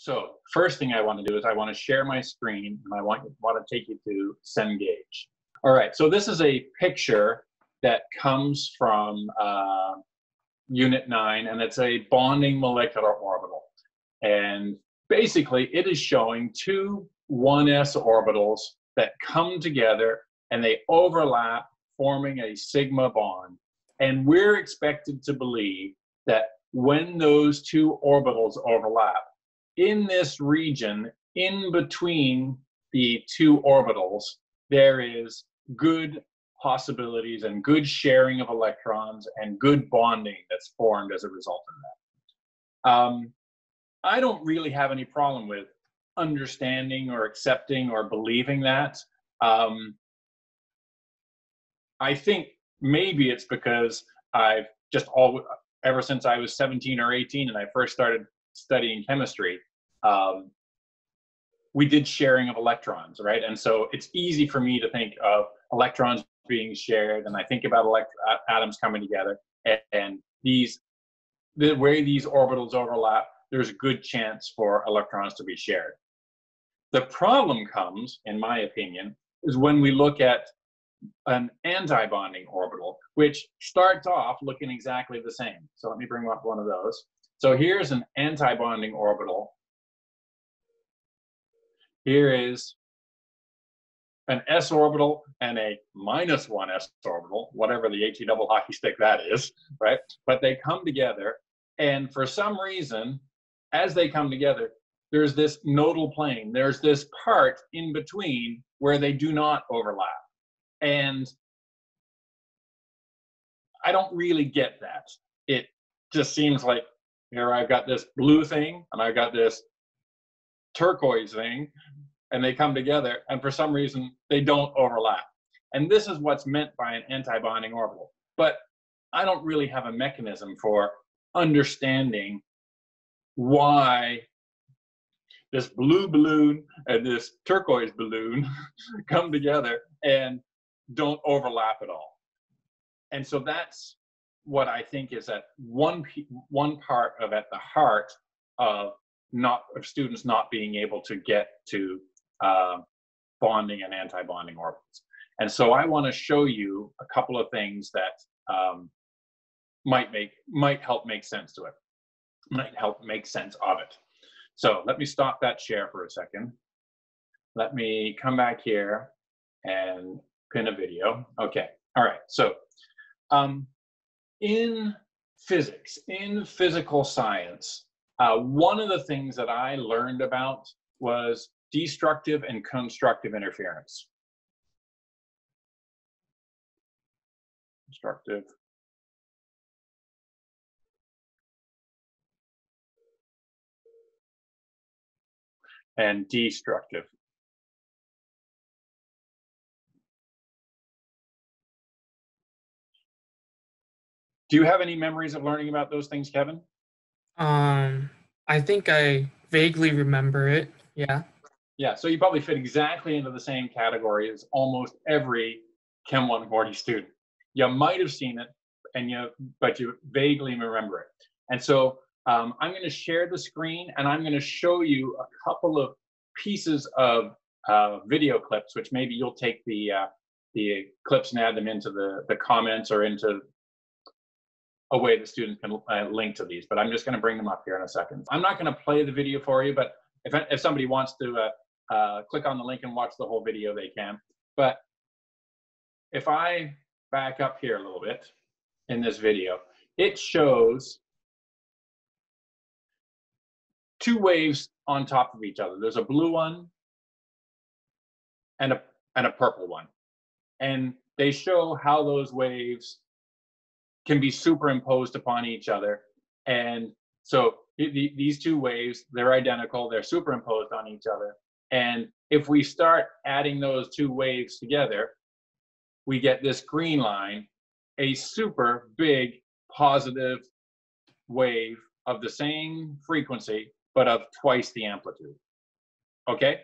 So first thing I want to do is I want to share my screen and I want, want to take you to Cengage. All right, so this is a picture that comes from uh, Unit 9 and it's a bonding molecular orbital. And basically it is showing two 1s orbitals that come together and they overlap forming a sigma bond. And we're expected to believe that when those two orbitals overlap, in this region, in between the two orbitals, there is good possibilities and good sharing of electrons and good bonding that's formed as a result of that. Um, I don't really have any problem with understanding or accepting or believing that. Um, I think maybe it's because I've just all ever since I was 17 or 18 and I first started studying chemistry, um, we did sharing of electrons, right? And so it's easy for me to think of electrons being shared, and I think about elect- atoms coming together, and, and these the way these orbitals overlap, there's a good chance for electrons to be shared. The problem comes, in my opinion, is when we look at an anti-bonding orbital, which starts off looking exactly the same. So let me bring up one of those. So here's an anti-bonding orbital. Here is an s orbital and a minus one s orbital, whatever the HE double hockey stick that is, right? But they come together, and for some reason, as they come together, there's this nodal plane. There's this part in between where they do not overlap. And I don't really get that. It just seems like here I've got this blue thing and I've got this turquoise thing, and they come together, and for some reason they don't overlap. And this is what's meant by an anti-bonding orbital. But I don't really have a mechanism for understanding why this blue balloon and this turquoise balloon come together and don't overlap at all. And so that's what I think is that one one part of at the heart of not of students not being able to get to uh, bonding and anti-bonding orbitals. And so I want to show you a couple of things that um, might make might help make sense to it, might help make sense of it. So let me stop that share for a second. Let me come back here and pin a video. Okay, all right, so um, in physics, in physical science, uh, one of the things that I learned about was destructive and constructive interference. Constructive. And destructive. Do you have any memories of learning about those things, Kevin? Um, I think I vaguely remember it. Yeah. Yeah, so you probably fit exactly into the same category as almost every Chem 140 student. You might have seen it, and you, but you vaguely remember it. And so um, I'm going to share the screen, and I'm going to show you a couple of pieces of uh, video clips, which maybe you'll take the uh, the clips and add them into the the comments or into a way that students can uh, link to these, but I'm just going to bring them up here in a second. I'm not going to play the video for you, but if, if somebody wants to uh, uh, click on the link and watch the whole video, they can. But if I back up here a little bit in this video, it shows two waves on top of each other. There's a blue one and a, and a purple one. And they show how those waves can be superimposed upon each other. And so the, these two waves, they're identical, they're superimposed on each other. And if we start adding those two waves together, we get this green line, a super big positive wave of the same frequency, but of twice the amplitude. Okay?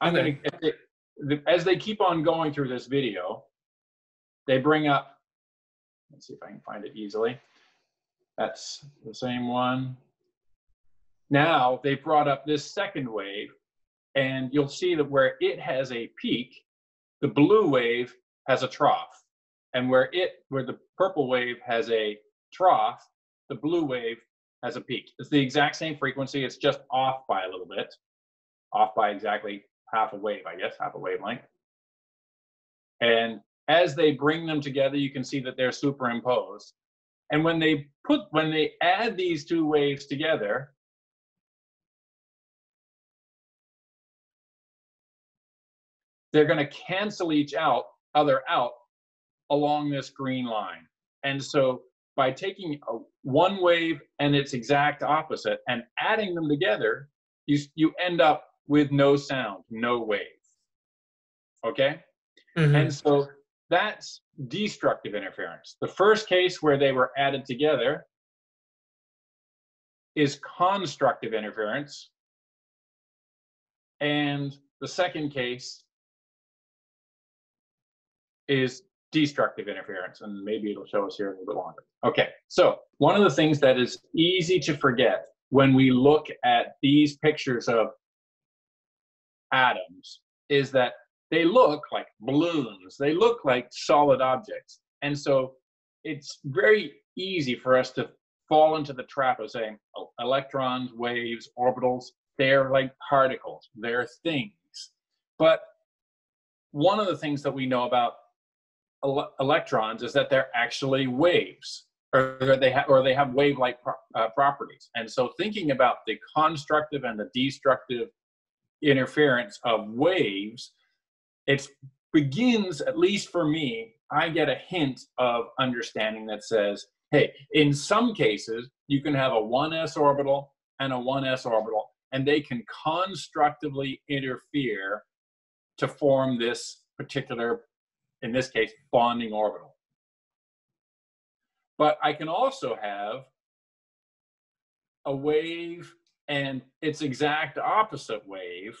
I'm okay. gonna, as they keep on going through this video, they bring up Let's see if I can find it easily. That's the same one. now they brought up this second wave, and you'll see that where it has a peak, the blue wave has a trough. And where it, where the purple wave has a trough, the blue wave has a peak. It's the exact same frequency, it's just off by a little bit, off by exactly half a wave, I guess, half a wavelength. And as they bring them together, you can see that they're superimposed. And when they put, when they add these two waves together, they're going to cancel each out other out along this green line. And so by taking a, one wave and its exact opposite and adding them together, you, you end up with no sound, no wave. Okay? Mm-hmm. And so that's destructive interference. The first case where they were added together is constructive interference. And the second case is destructive interference, and maybe it'll show us here a little bit longer. Okay, so one of the things that is easy to forget when we look at these pictures of atoms is that they look like balloons, they look like solid objects. And so it's very easy for us to fall into the trap of saying oh, electrons, waves, orbitals, they're like particles, they're things. But one of the things that we know about ele- electrons is that they're actually waves or they have or they have wave-like pro- uh, properties and so thinking about the constructive and the destructive interference of waves it begins at least for me i get a hint of understanding that says hey in some cases you can have a 1s orbital and a 1s orbital and they can constructively interfere to form this particular in this case, bonding orbital. But I can also have a wave and its exact opposite wave.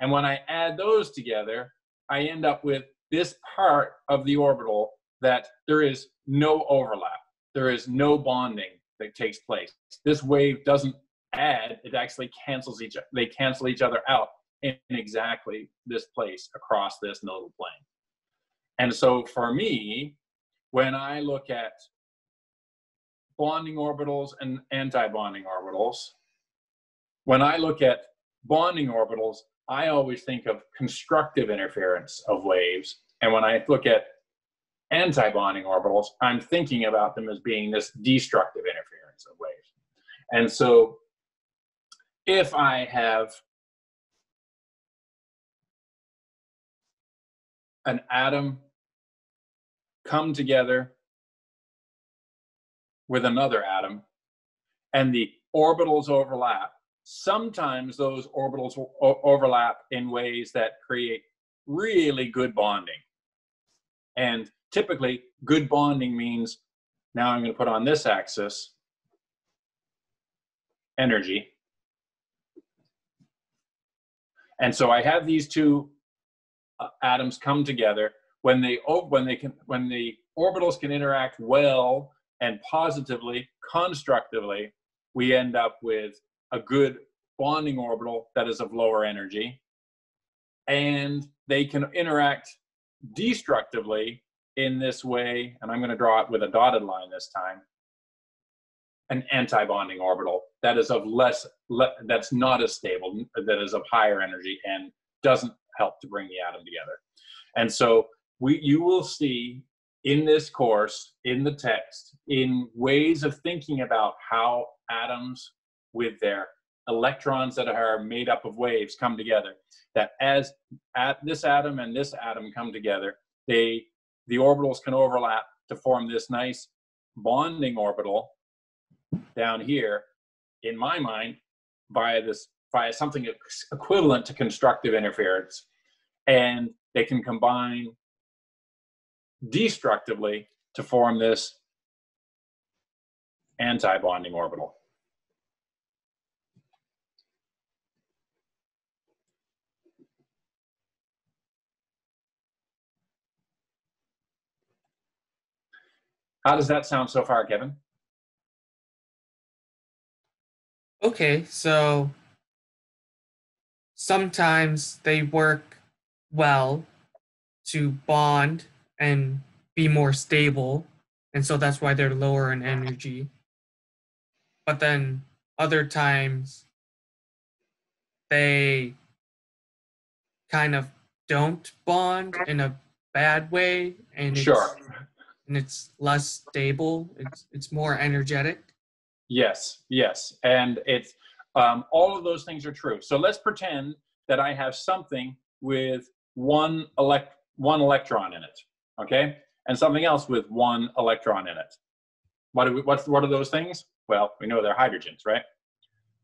And when I add those together, I end up with this part of the orbital that there is no overlap. There is no bonding that takes place. This wave doesn't add, it actually cancels each they cancel each other out in exactly this place across this nodal plane. And so for me, when I look at bonding orbitals and anti-bonding orbitals, when I look at bonding orbitals, I always think of constructive interference of waves. And when I look at anti-bonding orbitals, I'm thinking about them as being this destructive interference of waves. And so if I have an atom come together with another atom and the orbitals overlap. Sometimes those orbitals will overlap in ways that create really good bonding. And typically, good bonding means now I'm going to put on this axis energy. And so I have these two uh, atoms come together when they when they can when the orbitals can interact well and positively constructively we end up with a good bonding orbital that is of lower energy and they can interact destructively in this way and i'm going to draw it with a dotted line this time an anti-bonding orbital that is of less le, that's not as stable that is of higher energy and doesn't help to bring the atom together. And so we you will see in this course in the text in ways of thinking about how atoms with their electrons that are made up of waves come together that as at this atom and this atom come together they the orbitals can overlap to form this nice bonding orbital down here in my mind via this via something equivalent to constructive interference and they can combine destructively to form this anti-bonding orbital. How does that sound so far, Kevin? Okay, so sometimes they work well to bond and be more stable, and so that's why they're lower in energy. But then other times they kind of don't bond in a bad way and it's, Sure. And it's less stable it's it's more energetic Yes, yes. And it's um, all of those things are true. So let's pretend that I have something with one elect one electron in it, okay, and something else with one electron in it. What we, what's what are those things? Well, we know they're hydrogens, right?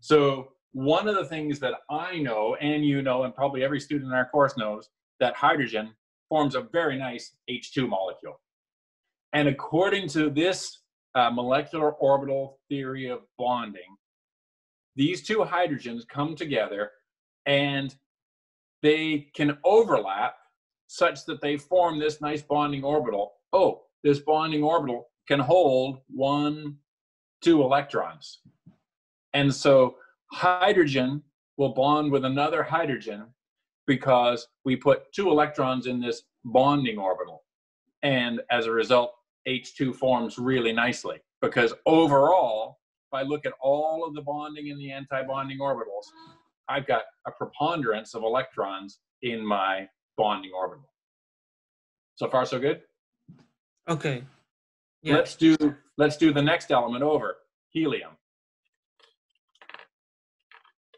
So one of the things that I know, and you know, and probably every student in our course knows, that hydrogen forms a very nice H2 molecule. And according to this uh, molecular orbital theory of bonding, these two hydrogens come together and they can overlap such that they form this nice bonding orbital. Oh, this bonding orbital can hold one, two electrons. And so hydrogen will bond with another hydrogen because we put two electrons in this bonding orbital. And as a result, H2 forms really nicely because overall, if I look at all of the bonding in the anti-bonding orbitals, I've got a preponderance of electrons in my bonding orbital. So far, so good. okay yeah Let's do let's do the next element over helium.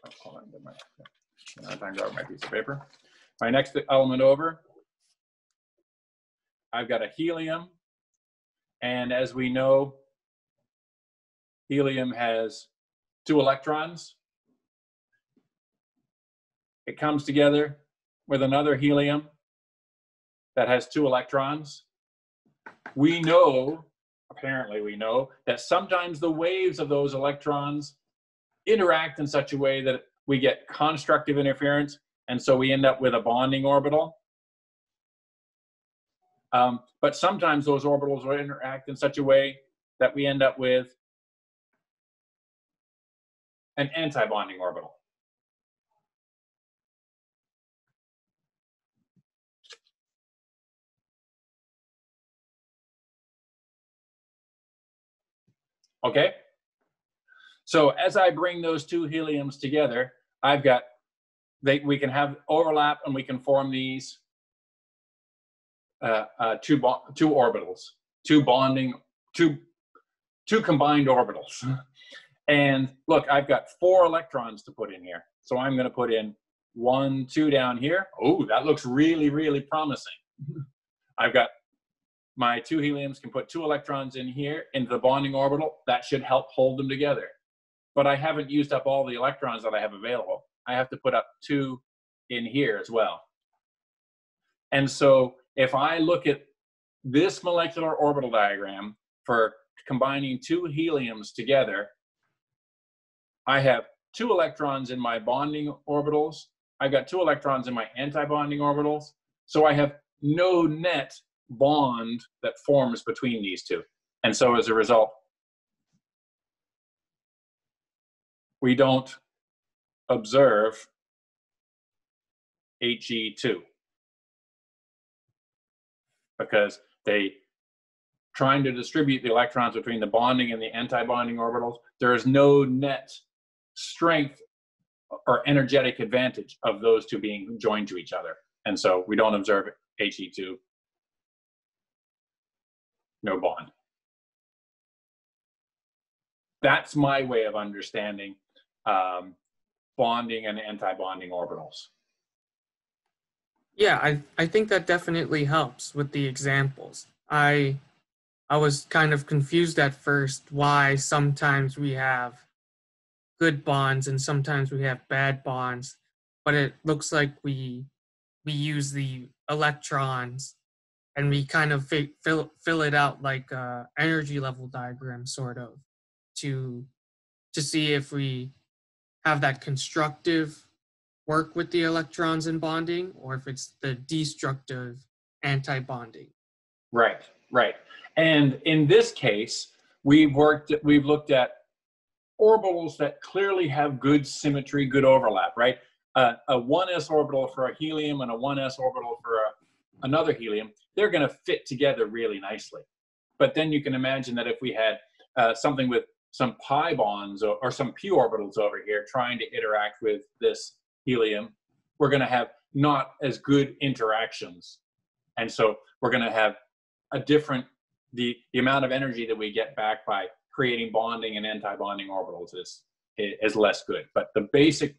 Oh, hold on, get my, now if grab my piece of paper. My next element over, I've got a helium, and as we know, helium has two electrons. It comes together with another helium that has two electrons. We know, apparently we know, that sometimes the waves of those electrons interact in such a way that we get constructive interference, and so we end up with a bonding orbital. Um, but sometimes those orbitals will interact in such a way that we end up with an anti-bonding orbital. Okay? So as I bring those two heliums together, I've got, they, we can have overlap and we can form these uh, uh, two, two orbitals, two bonding, two, two combined orbitals. And look, I've got four electrons to put in here. So I'm going to put in one, two down here. Oh, that looks really, really promising. I've got my two heliums can put two electrons in here into the bonding orbital. That should help hold them together. But I haven't used up all the electrons that I have available. I have to put up two in here as well. And so if I look at this molecular orbital diagram for combining two heliums together, I have two electrons in my bonding orbitals. I've got two electrons in my anti-bonding orbitals. So I have no net bond that forms between these two. And so as a result, we don't observe HE2 because they trying to distribute the electrons between the bonding and the anti-bonding orbitals, there is no net strength or energetic advantage of those two being joined to each other. And so we don't observe HE2, no bond. That's my way of understanding um, bonding and anti-bonding orbitals. Yeah i i think that definitely helps with the examples. I i was kind of confused at first why sometimes we have good bonds and sometimes we have bad bonds but it looks like we we use the electrons and we kind of fill fill it out like a energy level diagram sort of to to see if we have that constructive work with the electrons in bonding or if it's the destructive anti-bonding Right, right. And in this case, we've worked, we've looked at orbitals that clearly have good symmetry, good overlap, right? Uh, a 1s orbital for a helium and a 1s orbital for a, another helium, they're going to fit together really nicely. But then you can imagine that if we had uh, something with some pi bonds or, or some p orbitals over here trying to interact with this helium, we're going to have not as good interactions. And so we're going to have a different, the, the amount of energy that we get back by creating bonding and anti-bonding orbitals is, is less good. But the basic,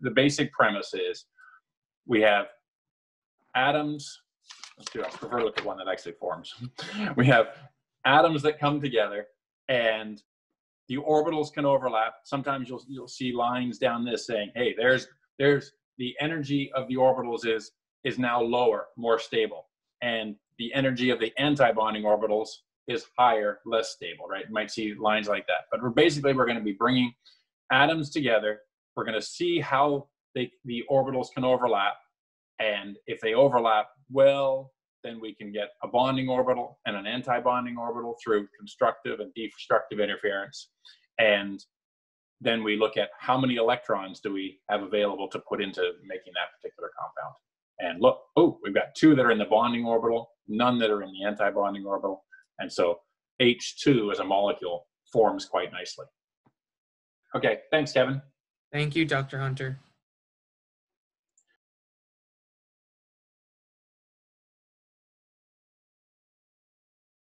the basic premise is we have atoms, let's do, I prefer to look at one that actually forms. We have atoms that come together and the orbitals can overlap. Sometimes you'll, you'll see lines down this saying, hey, there's, there's the energy of the orbitals is, is now lower, more stable. And the energy of the anti-bonding orbitals is higher, less stable, right? You might see lines like that. But we're basically, we're going to be bringing atoms together. We're going to see how they, the orbitals can overlap. And if they overlap well, then we can get a bonding orbital and an anti-bonding orbital through constructive and destructive interference. And then we look at how many electrons do we have available to put into making that particular compound. And look, oh, we've got two that are in the bonding orbital, none that are in the anti-bonding orbital. And so H2 as a molecule forms quite nicely. Okay, thanks, Kevin. Thank you, Dr. Hunter.